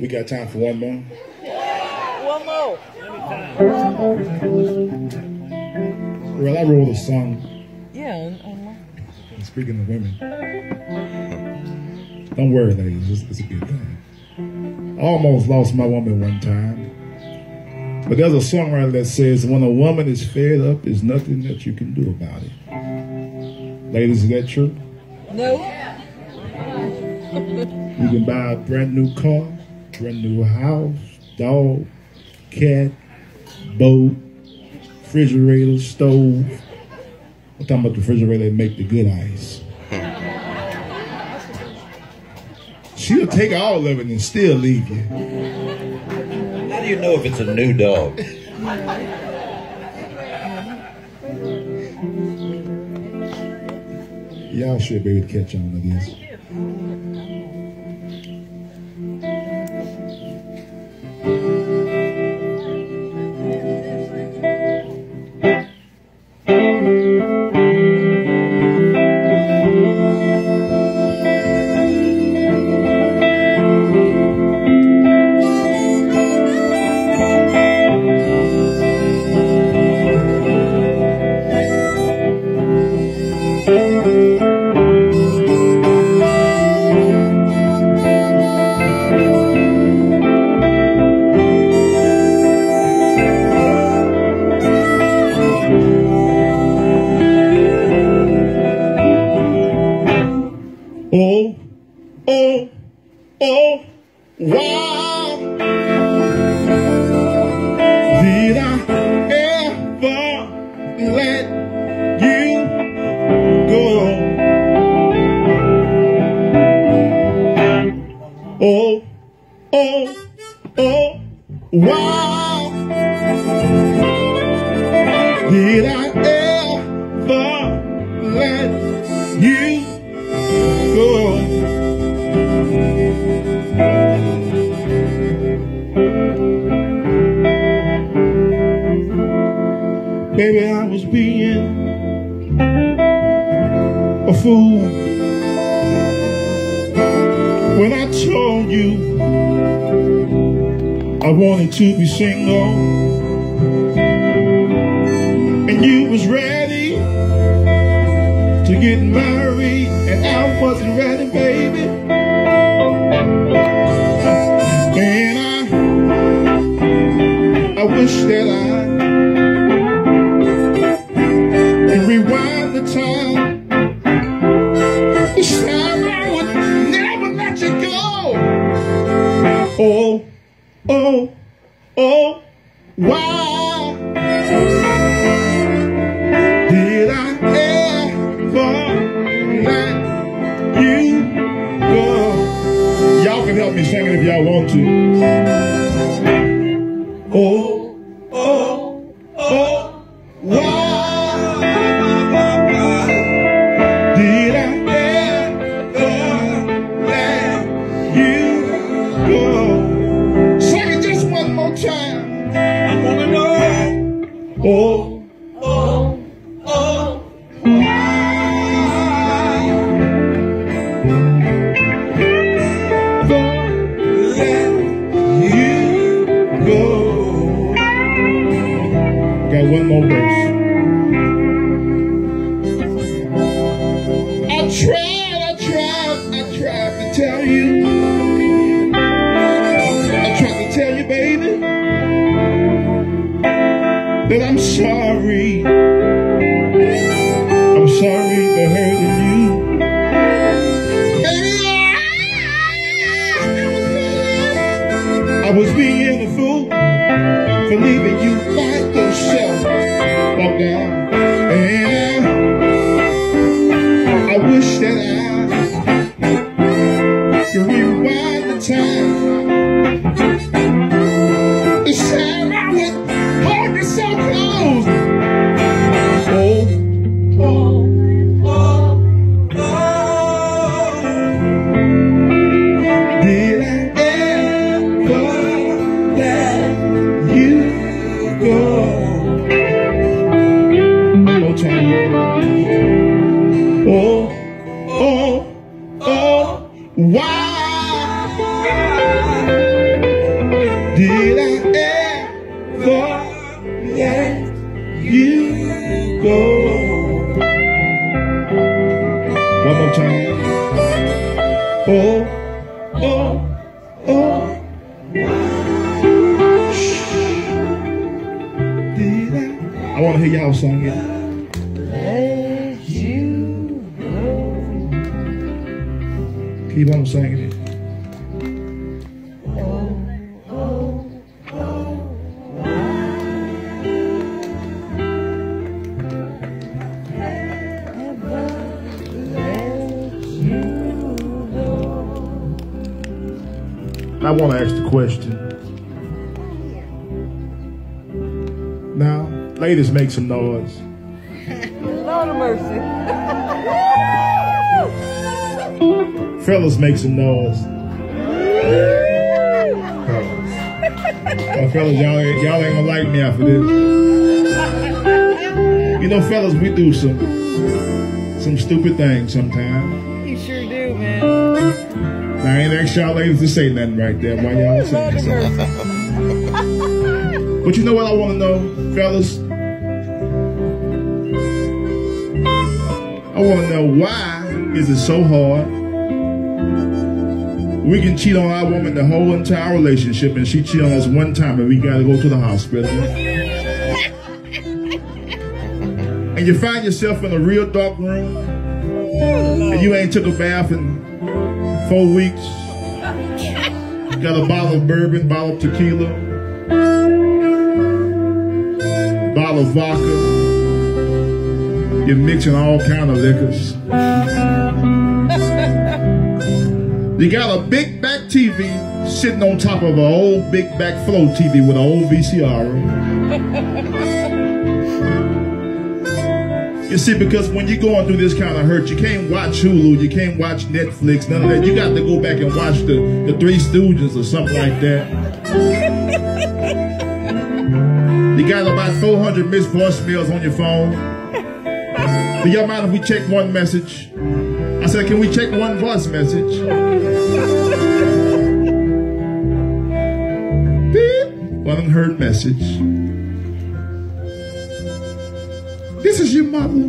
We got time for one more. One more. Well, I wrote a song. Yeah, online. Speaking of women, don't worry, ladies. It's, it's a good thing. I almost lost my woman one time. But there's a songwriter that says, when a woman is fed up, there's nothing that you can do about it. Ladies, is that true? No. You can buy a brand new car, brand new house, dog, cat, boat, refrigerator, stove. I'm talking about the refrigerator that make the good ice. She'll take all of it and still leave you. How do you know if it's a new dog? Y'all should be able to catch on to this. Oh, oh, wow. Did I ever let you go? Oh, oh, oh, wow. Did I a fool when I told you I wanted to be single and you was ready to get married and I wasn't ready, baby. And I, I wish that I I tried, I tried, I tried to tell you. I tried to tell you, baby, that I'm sorry. Oh, oh, oh, why did I ever let you go? One more time. Oh, oh, oh. Did I? I want to hear y'all sing it. Keep on singing it. I want to ask the question. Now, ladies, make some noise. Fellas, make some noise. Fellas, Oh, fellas y'all, ain't- y'all ain't gonna like me after this. You know, fellas, we do some some stupid things sometimes. You sure do, man. Now, I ain't asked y'all ladies to say nothing right there while y'all saying something. But you know what I want to know, fellas? I want to know why is it so hard? We can cheat on our woman the whole entire relationship, and she cheat on us one time, and we gotta go to the hospital. and you find yourself in a real dark room, and you ain't took a bath in four weeks. You got a bottle of bourbon, bottle of tequila, bottle of vodka. You're mixing all kind of liquors. You got a big back TV sitting on top of an old big back flow TV with an old VCR. You see, because when you're going through this kind of hurt, you can't watch Hulu, you can't watch Netflix, none of that. You got to go back and watch the, the Three Stooges or something like that. You got about 400 missed voicemails on your phone. Do y'all mind if we check one message? I said, can we check one voice message? Beep. One unheard message. This is your mother.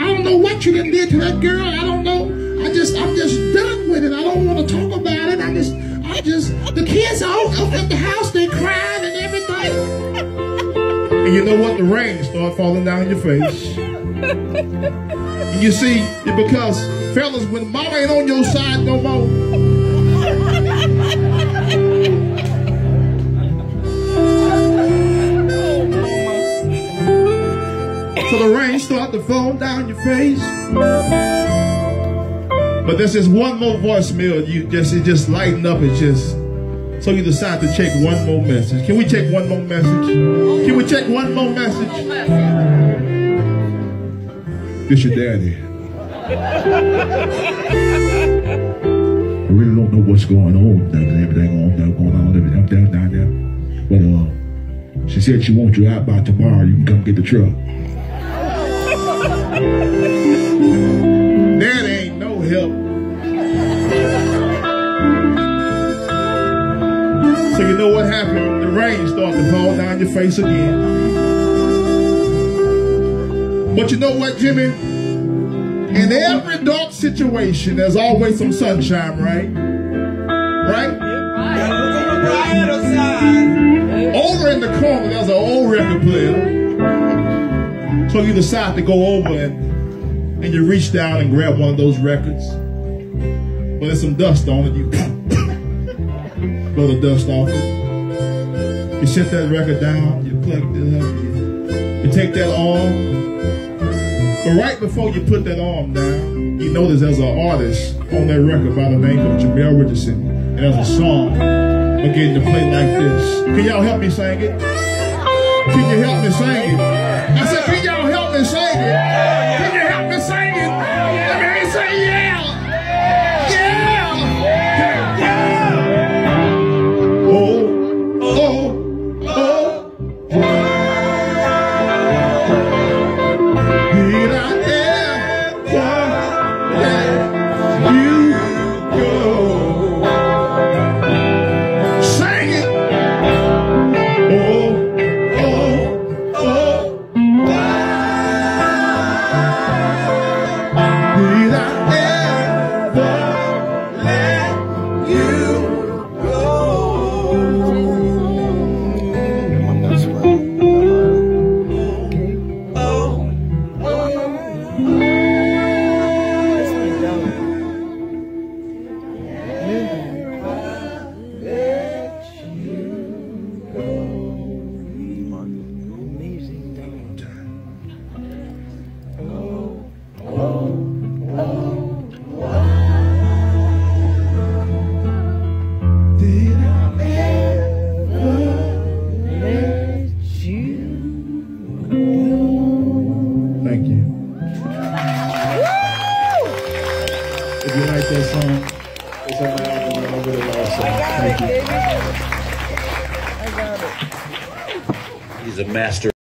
I don't know what you done did to that girl. I don't know. I just, I'm just done with it. I don't want to talk about it. I just, I just, the kids are up at the house. They crying and everything. And you know what? The rain start falling down your face. You see, because fellas, when mama ain't on your side no more, so the rain start to fall down your face. But there's just one more voicemail. You just it just lighten up. It just so you decide to check one more message. Can we check one more message? Can we check one more message? This your daddy. I really don't know what's going on. Everything on going on, everything down, down there. But uh, she said she wants you out by tomorrow. You can come get the truck. That ain't no help. So you know what happened? The rain started to fall down your face again. But you know what, Jimmy? In every dark situation, there's always some sunshine, right? Right? Over in the corner, there's an old record player. So you decide to go over and, and you reach down and grab one of those records. But there's some dust on it. You blow the dust off it. You set that record down. You plug it up. You, take that arm. But right before you put that arm down, you notice there's an artist on that record by the name of Jamell Richardson. And there's a song beginning to play like this. Can y'all help me sing it? Can you help me sing it? I said, can y'all help me sing it?